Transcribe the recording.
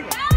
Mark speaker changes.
Speaker 1: Yeah.